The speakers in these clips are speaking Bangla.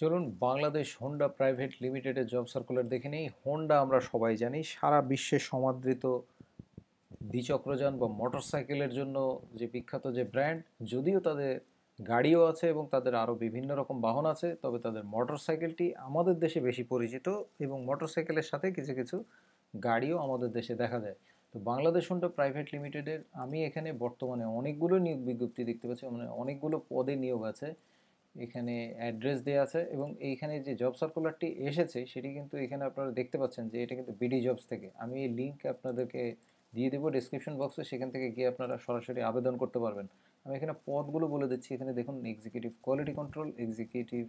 চলুন বাংলাদেশ হোন্ডা প্রাইভেট লিমিটেডের জব সার্কুলার দেখে নেই। হোন্ডা আমরা সবাই জানি, সারা বিশ্বে সমাদৃত দ্বিচক্রযান বা মোটরসাইকেলের জন্য যে বিখ্যাত যে ব্র্যান্ড যদিও তাদের গাড়িও আছে এবং তাদের আরও বিভিন্ন রকম বাহন আছে, তবে তাদের মোটরসাইকেলটি আমাদের দেশে বেশি পরিচিত এবং মোটরসাইকেলের সাথে কিছু কিছু গাড়িও আমাদের দেশে দেখা যায়। তো বাংলাদেশ হোন্ডা প্রাইভেট লিমিটেডের আমি এখানে বর্তমানে অনেকগুলো নিয়োগ বিজ্ঞপ্তি দেখতে পাচ্ছি মানে অনেকগুলো পদে নিয়োগ আছে। এখানে অ্যাড্রেস দেওয়া আছে এবং এইখানে যে জব সার্কুলারটি এসেছে সেটি কিন্তু এখানে আপনারা দেখতে পাচ্ছেন যে এটা কিন্তু বিডি জবস থেকে। আমি এই লিঙ্ক আপনাদেরকে দিয়ে দেবো ডিসক্রিপশন বক্সে সেখান থেকে গিয়ে আপনারা সরাসরি আবেদন করতে পারবেন। আমি এখানে পদগুলো বলে দিচ্ছি। এখানে দেখুন executive quality control executive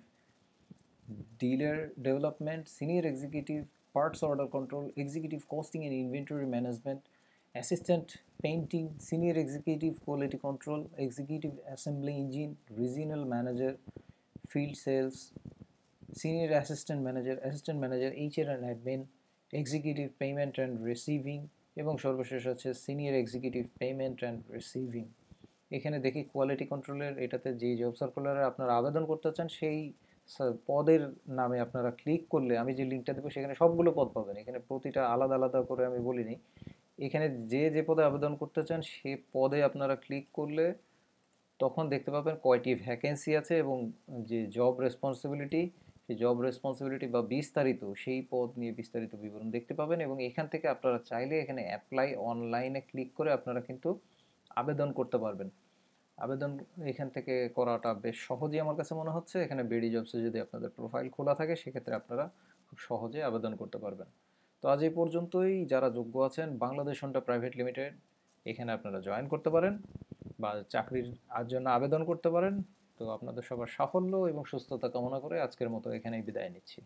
dealer development senior executive parts order control executive costing and inventory management assistant painting senior executive quality control executive assembly engine regional manager field sales, senior assistant manager, assistant manager, HR and admin, executive payment and receiving এবং সর্বশেষ হচ্ছে senior executive payment and receiving এখানে দেখি কোয়ালিটি কন্ট্রোলের এটাতে যেই জব সার্কুলারে আপনারা আবেদন করতে চান সেই পদের নামে আপনারা ক্লিক করলে আমি যে লিঙ্কটা দেবো সেখানে সবগুলো পদ পাবেন। এখানে প্রতিটা আলাদা আলাদা করে আমি বলিনি। এখানে যে যে পদে আবেদন করতে চান, সে পদে আপনারা ক্লিক করলে তখন দেখতে পাবেন কয়টি ভ্যাকেন্সি আছে এবং যে জব রেসপন্সিবিলিটি সেই জব রেসপন্সিবিলিটি বা বিস্তারিত সেই পদ নিয়ে বিস্তারিত বিবরণ দেখতে পাবেন এবং এখান থেকে আপনারা চাইলে এখানে অ্যাপ্লাই অনলাইনে ক্লিক করে আপনারা কিন্তু আবেদন করতে পারবেন। আবেদন এখান থেকে করাটা বেশ সহজেই আমার কাছে মনে হচ্ছে। এখানে বেডি জবসে যদি আপনাদের প্রোফাইল খোলা থাকে, সেক্ষেত্রে আপনারা খুব সহজে আবেদন করতে পারবেন। তো আজ এই পর্যন্তই। যারা যোগ্য আছেন, বাংলাদেশ হন্ডা প্রাইভেট লিমিটেড এখানে আপনারা জয়েন করতে পারেন বা চাকরির আর জন্য আবেদন করতে পারেন। তো আপনাদের সবার সাফল্য এবং সুস্থতা কামনা করে আজকের মতো এখানেই বিদায় নিচ্ছি।